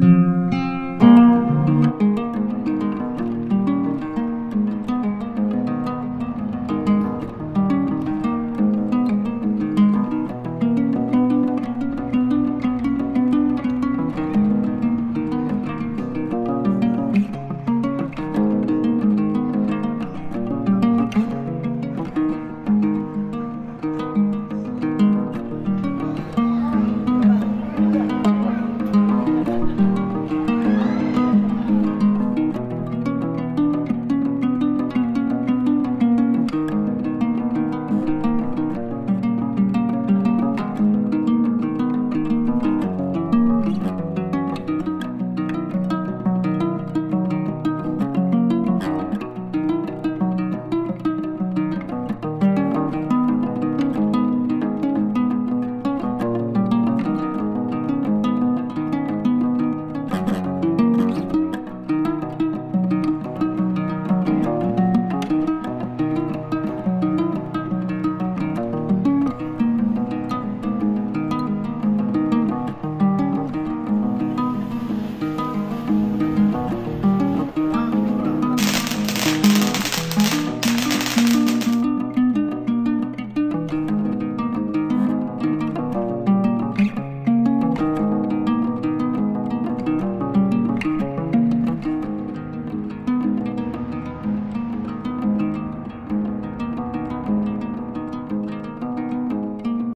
Mm-hmm.